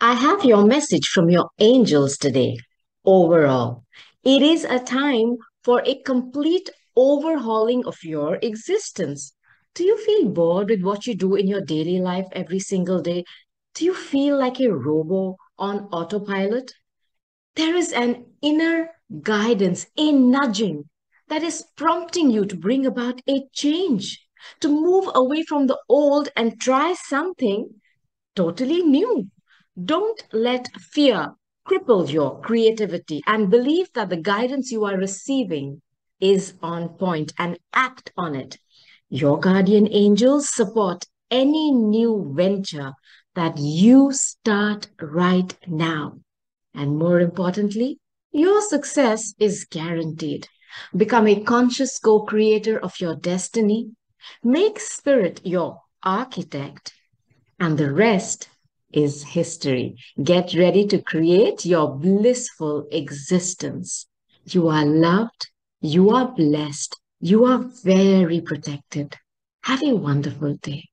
I have your message from your angels today. Overall, it is a time for a complete overhauling of your existence. Do you feel bored with what you do in your daily life every single day? Do you feel like a robo on autopilot? There is an inner guidance, a nudging that is prompting you to bring about a change, to move away from the old and try something totally new. Don't let fear cripple your creativity and believe that the guidance you are receiving is on point and act on it. Your guardian angels support any new venture that you start right now. And more importantly, your success is guaranteed. Become a conscious co creator of your destiny. Make spirit your architect. And the rest is history. Get ready to create your blissful existence. You are loved. You are blessed. You are very protected. Have a wonderful day.